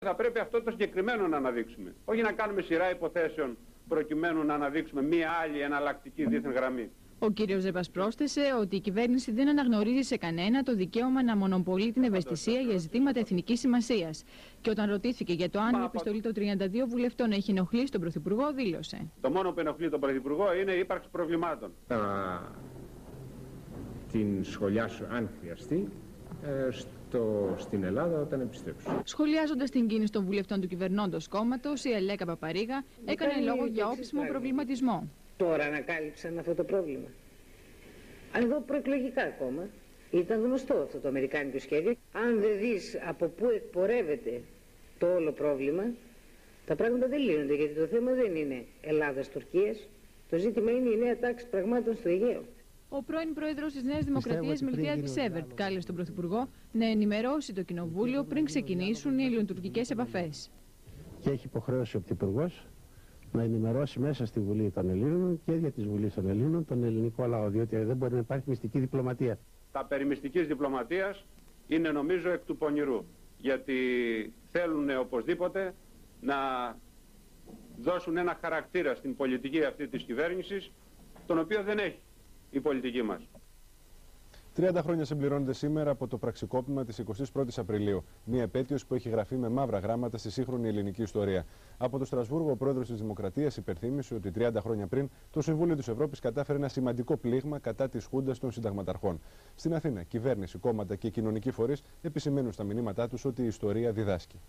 Θα πρέπει αυτό το συγκεκριμένο να αναδείξουμε. Όχι να κάνουμε σειρά υποθέσεων προκειμένου να αναδείξουμε μία άλλη εναλλακτική δίθεν γραμμή. Ο κύριος Ζέπας πρόσθεσε ότι η κυβέρνηση δεν αναγνωρίζει σε κανένα το δικαίωμα να μονοπολεί την ευαισθησία για ζητήματα εθνικής σημασίας. Και όταν ρωτήθηκε για το αν η επιστολή των 32 βουλευτών έχει ενοχλήσει τον Πρωθυπουργό, δήλωσε. Το μόνο που ενοχλεί τον Πρωθυπουργό είναι η ύπαρξη προβλημάτων. Θα την σχολιάσω αν χρειαστεί ε, στο, στην Ελλάδα όταν επιστρέψω. Σχολιάζοντας την κίνηση των βουλευτών του κυβερνώντος κόμματος, η Ελέκα Παπαρίγα έκανε λόγο για όψιμο προβληματισμό. Τώρα ανακάλυψαν αυτό το πρόβλημα. Αν δω προεκλογικά ακόμα, ήταν γνωστό αυτό το αμερικάνικο σχέδιο. Αν δεν δεις από πού εκπορεύεται το όλο πρόβλημα, τα πράγματα δεν λύνονται, γιατί το θέμα δεν είναι Ελλάδας-Τουρκίας, το ζήτημα είναι η νέα τάξη πραγμάτων στο Αιγαίο. Ο πρώην πρόεδρος της Νέας Δημοκρατίας, Μιλτιάδης Σέβερτ, κάλεσε τον Πρωθυπουργό να ενημερώσει το Κοινοβούλιο πριν ξεκινήσουν οι ελληνοτουρκικές επαφές. Και έχει υποχρέωση ο Πρωθυπουργός να ενημερώσει μέσα στη Βουλή των Ελλήνων και για τη Βουλής των Ελλήνων τον ελληνικό λαό. Διότι δεν μπορεί να υπάρχει μυστική διπλωματία. Τα περί μυστικής διπλωματίας είναι νομίζω εκ του πονηρού. Γιατί θέλουν οπωσδήποτε να δώσουν ένα χαρακτήρα στην πολιτική αυτή της κυβέρνησης, τον οποίο δεν έχει η πολιτική μας. 30 χρόνια συμπληρώνεται σήμερα από το πραξικόπημα της 21η Απριλίου. Μια επέτειος που έχει γραφεί με μαύρα γράμματα στη σύγχρονη ελληνική ιστορία. Από το Στρασβούργο, ο πρόεδρος της Δημοκρατίας υπερθύμησε ότι 30 χρόνια πριν το Συμβούλιο της Ευρώπης κατάφερε ένα σημαντικό πλήγμα κατά της Χούντας των Συνταγματαρχών. Στην Αθήνα, κυβέρνηση, κόμματα και κοινωνικοί φορείς επισημαίνουν στα μηνύματά τους ότι η ιστορία διδάσκει.